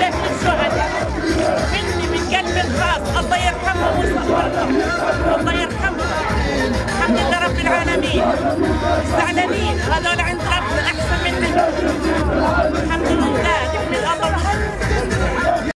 دفن الشهداء مني من قلبي الخاص الله يرحمهم مصطفى الله يرحمهم الحمد لله رب العالمين. زعلانين هذول عند ربنا أحسن مننا